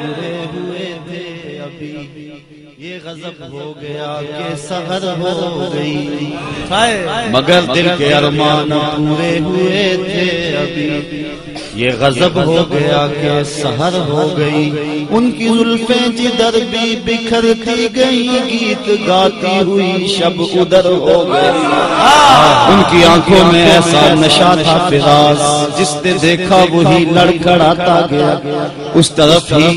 पूरे हुए थे अभी। ये गजब हो गया के सहर हो गई। मगर दिल के अरमान पूरे हुए थे। ये गजब हो गया कि सहर हो गई। उनकी जुल्फें जिधर भी बिखरती गई, गीत गाती हुई शब उधर हो गई। उनकी आँखों में ऐसा नशा था फिरास जिसने देखा वही लड़खड़ाता गया। उस तरफ़ ही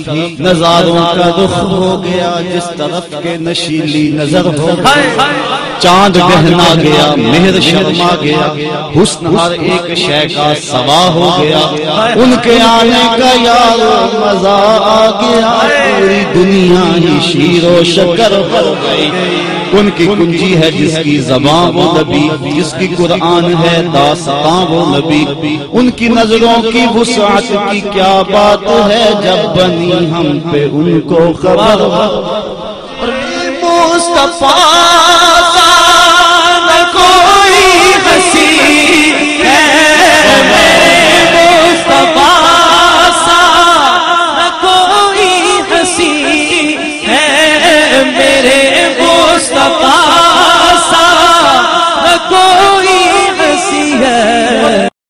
नजारों का रुख हो गया, जिस तरफ़ के नशीली नज़र हो गई। चाँद गहना गया मेहर शर्मा गया हुस्न हर एक शय का सवा हो गया। उनके आने का यार मज़ा आ गया। पूरी दुनिया ही शीरो शकर हो गई। उनकी कुंजी है जिसकी जबान वो नबी जिसकी कुरान है दास्तां वो नबी। उनकी नज़रों की वुसात की क्या बात है जब बनी हम पे उनको खबर। मुस्तफ़ा